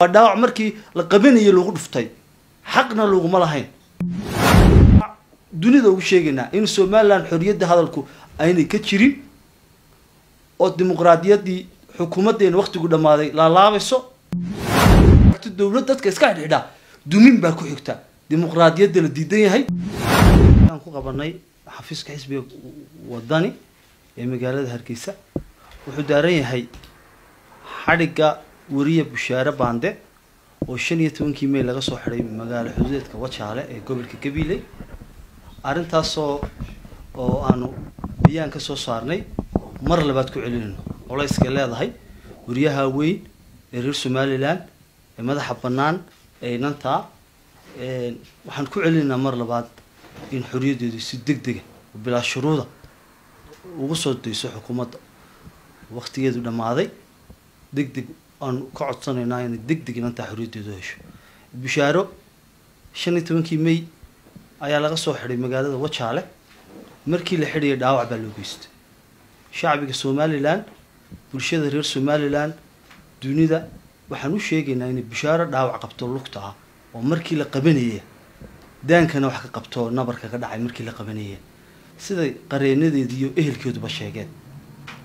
waa dhaawac markii la qabanayay lagu dhuftay. Xaqna laguma lahayn. Dunida ugu sheegaynaa in somalilan xorriyadda hadalku aynay ka jirin oo dimuqraadiyaddii xukuumaddeena waktigu dhammaaday laalaabayso dowlad dadka iska xidhxidhaa dumin baa ku xigta. Dimuqraadiyadda la diidan yahay. Aan ku qabanay xafiiska xisbiga wadani ee magaalada hargeysa. Wuxuu daaran yahay xadhigga weriye bushaare baande oo shan iyo tobankii may laga soo xidhay magaalo xuduudeedka wajaale ee gobolka gabiley arrintaasoo oo aanu bayaan ka soo saarnay mar labaad ku celinayno culayskay leedahay weriyaha weyn ee reer somalilan ee madaxa bannaan ee inantaa waxaan ku celinaynaa mar labaad in xoriyaddeedu si deg dega oo bilaa shuruuda ugu soo dayso xukuumadda. Waktigeedu dhammaaday deg deg aanu ka codsanaynaa inay deg deg inantaa xoriyaddeedu hesho. Bishaaro shan iyo tobankii may ayaa laga soo xidhay magaalada wajaale markii la xidhayay dhaawac baa loo geystay. Shacbiga somalilan bulshada reer somalilan dunida waxaan u sheegaynaa inay bishaaro dhaawac qabto lugta ah oo markii la qabanaya daankana wax ka qabto nabarka ka dhacay markii la qabanaya siday qareenadeedi iyo ehelkeeduba sheegeen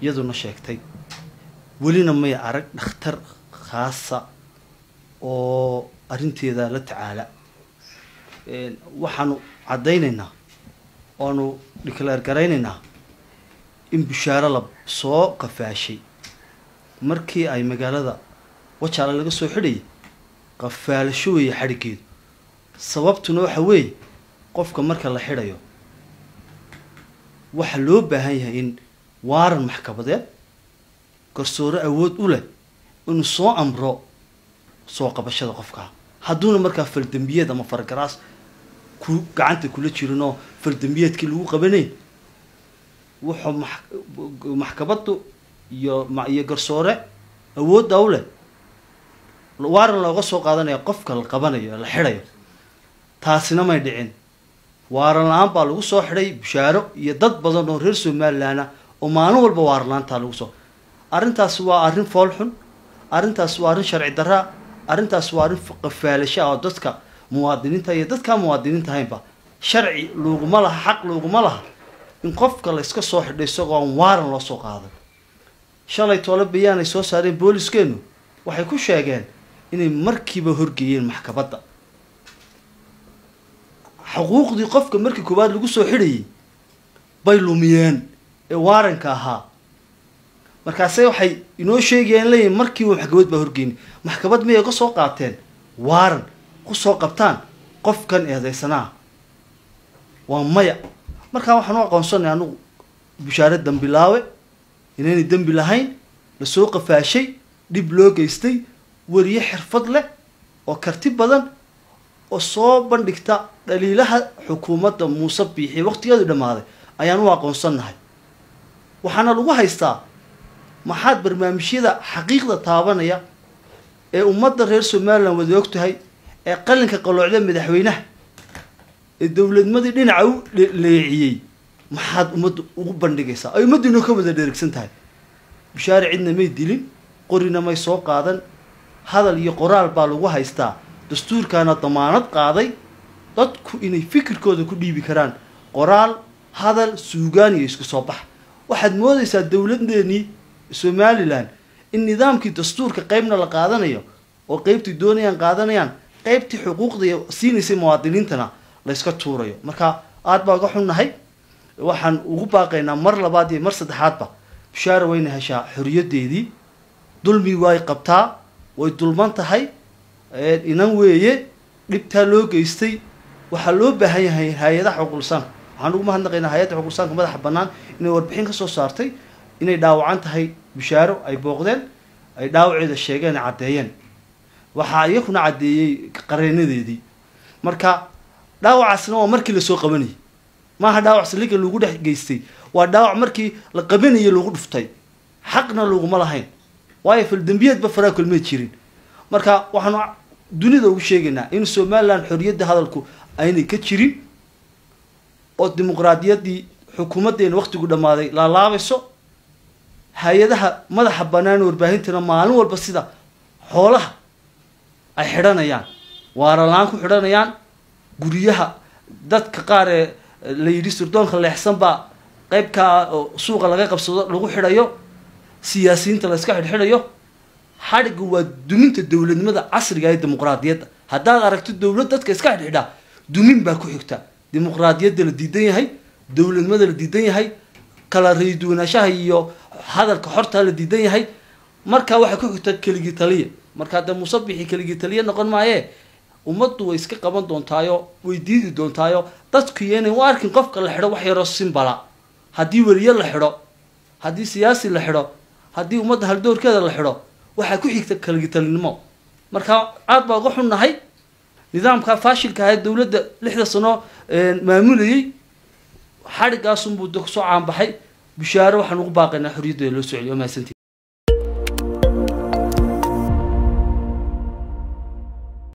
iyaduna sheegtay welina may arag dhakhtar khaasa oo arrinteeda la tacaala. Waxaanu caddaynaynaa oanu dhiclaar garaynaynaa in bishaaro la soo qafaashay. Markii ay magaalada wajaale laga soo xidhayay qafaalasho weeye xadhiggeedu sababtuna waxa weeye qofka marka la xidhayo waxa loo baahan yahay in waaran maxkamadeed garsoore awood u leh inuu soo amro soo qabashada qofkaa hadduuna markaa faldembiyeed ama fargaraas ku gacanta kula jirin oo faldembiyeedkii lagu qabanayn wuxuu maxkamaddu iyo iyo garsoore awoodda u leh. Waaran looga soo qaadanaya qofka la qabanayo la xidhayo taasina may dhicin. Waaran la'aan baa lagu soo xidhay bishaaro iyo dad badan oo reer somalilan ah oo maalin walba waaran la'aantaa lagu soo arrintaas waa arrin foolxun arrintaas waa arrin sharci daraa arrintaas waa arrin qafaalasha oo dadka muwaadiniinta iyo dadkaa muwaadiniinta ahaynba. Sharci looguma laha xaq looguma laha. In qofka la iska soo xidhay isagoo aan waaran loo soo qaadan. Shalay toole bayaan ay soo saareen booliskeenu waxay ku sheegeen inay markiiba horgeeyeen maxkamadda. Xuquuqdii qofka markii koowaad lagu soo xidhayay bay lumiyeen ee waaranka ahaa markaase waxay inoo sheegayaan leeyihiin markiiba maxkamad baa horgeynay maxkamad miyay ka soo qaateen? Waaran ku soo qabtaan? Qofkan eedeysanaa waa maya. Markaa waxaan u aqoonsanay anugu bishaare dambilaawe inaynay dembi lahayn la soo qafaashay dhib loo geystay weriye xirfad leh oo karti badan oo soo bandhigta dhaliilaha xukuumadda muuse biixi waqtigeedu dhammaaday ayaan u aqoonsannahay. Waxaana lagu haystaa maxaad barnaamijyada xaqiiqda taabanaya ee ummadda reer somalilan wada og ee qalinka qaloocda madaxweynaha ee dowladnimadii dhinaca u leeciyey? Maxaad ummadda ugu bandhigaysaa? Ay ummaddiinu ka wada dheregsan tahay. Bishaare cidna may dilin qorina may soo qaadan hadal iyo qoraal baa lagu haystaa. Dastuurkaana damaanad qaaday dadku inay fikirkooda ku dhiibi karaan. Qoraal hadal suugaan iyo isku soo bax. Waxaad moodaysaa dowladeenii somalilan in nidaamkii dastuurka qeybna la qaadanayo oo qeybtii doonayaan qaadanayaan qeybtii xuquuqda siinaysay muwaadiniintana layska tuurayo. Marka aada baa uga xunnahay waxaan ugu baaqaynaa mar labaad iyo mar saddexaadba bishaara wayna heshaa xoriyaddeedii dulmi way qabtaa way dulman tahay inan weeye dhibtaa loo geystay waxaa loo baahan yahay hay'adaha xuquuqlisaanka waxaan ugu mahadnaqaynaa hay'adda xuquuqlisaanka madaxa bannaan inay warbixin ka soo saartay inay dhaawacan tahay bishaaro ay booqdeen ay dhaawaceeda sheegeen caddeeyeen. Waxaa iyakuna caddeeyey qareenadeedii. Marka dhaawacaasna waa markii la soo qabanayay maaha dhaawac saliga lagu dhex geystay. Waa dhaawac markii la qabanayay lagu dhuftay. Xaqna laguma lahayn. Waayo faldembiyeedba faraakul may jirin. Marka waxaanu dunida ugu sheegaynaa in somalilan xorriyadda hadalku aynay ka jirin oo dimuqraadiyaddii xukuumaddeena waktigu dhammaaday laalaabayso hay'adaha madaxa bannaan warbaahintana maalin walba sida xoolaha ay xidhanayaan waaralaan ku xidhanayaan guryaha dadka qaar ee la yidhi sirdoonka leexsan baa qaybkaa suuqa laga qabsado lagu xidhayo siyaasiyiinta la iska xidhxidhayo xadhigga waa duminta dowladnimada casriga ee dimuqraadiyadda. Haddaad aragto dowlad dadka iska xidhxidhaa dumin baa ku xigta. Dimuqraadiyadda la diidan yahay dowladnimada la diidan yahay kala rayduwanaanshaha iyo hadalka xorta la diidan yahay markaa waxay ku xigta keligii taliya. Markaa dee musabixii keligii taliya noqon maayee ummaddu way iska qaban doontaayo way diidi doontaayo. Dadku iyo u arkin qofka la xidho wax yaroo simbala haddii weliye la xidho haddii siyaasi la xidho haddii ummadda haldoorkeeda la xidho waxaa ku xigta kaligitalinimo marka aad baa uga xunnahay nidaamka faashilka ahayd dowladda lixda sano maamulayey xadhigaasunbuu soo caanbaxay. Bishaare waxaan ugu baaqaynaa xorriyadda loo soo celiyo mahadsantii